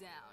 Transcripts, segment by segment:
down.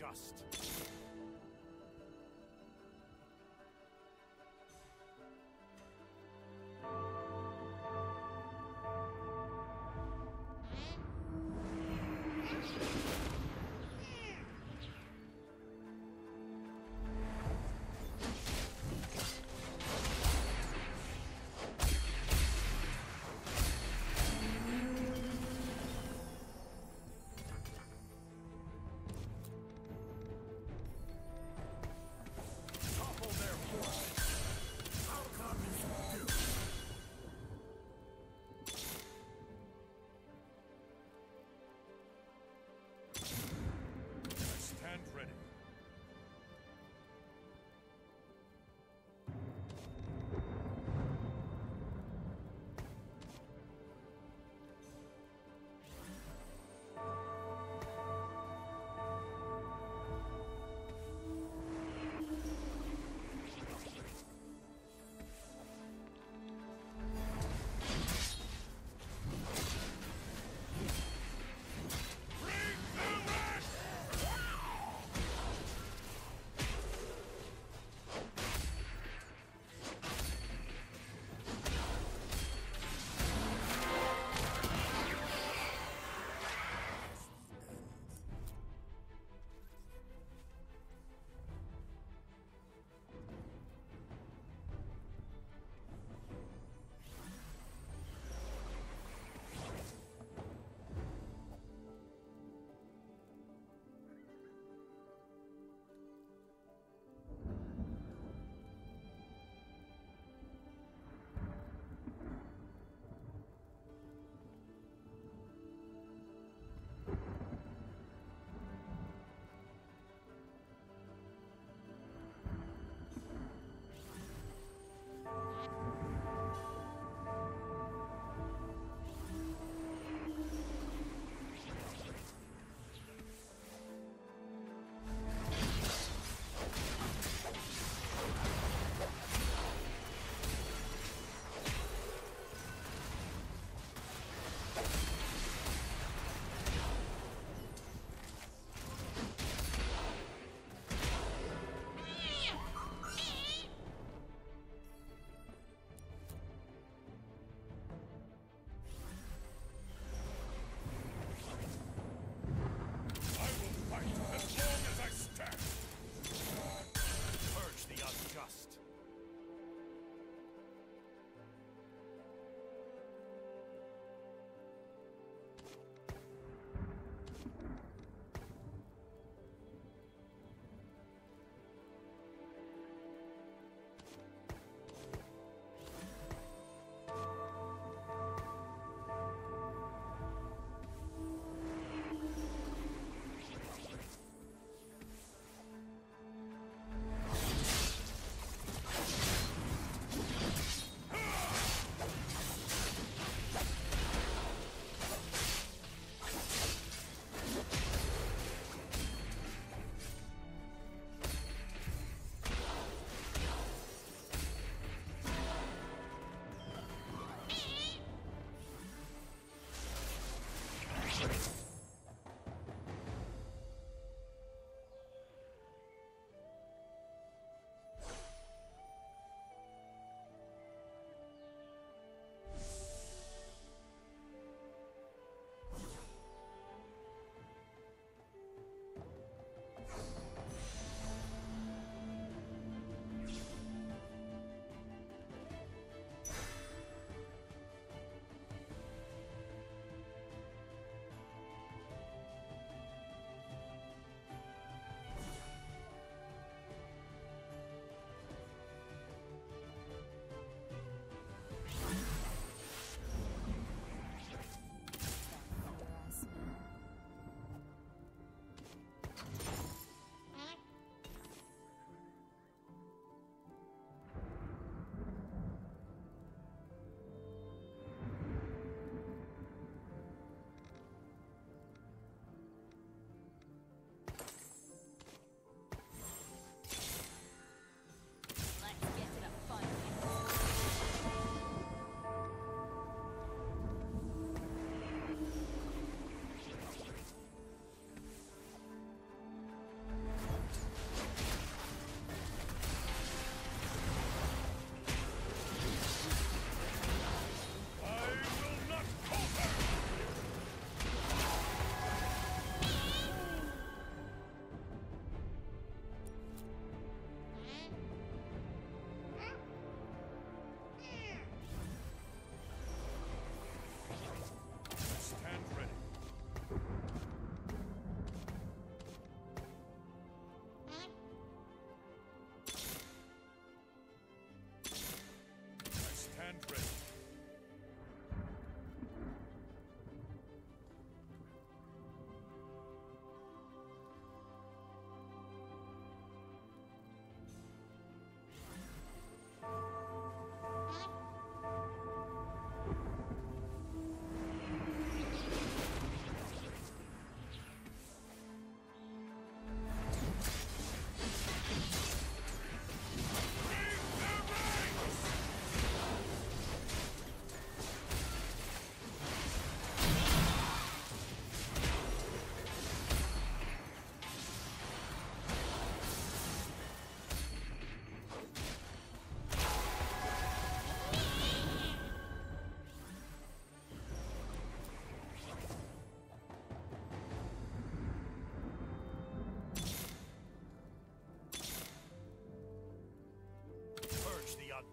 Just.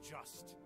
Unjust.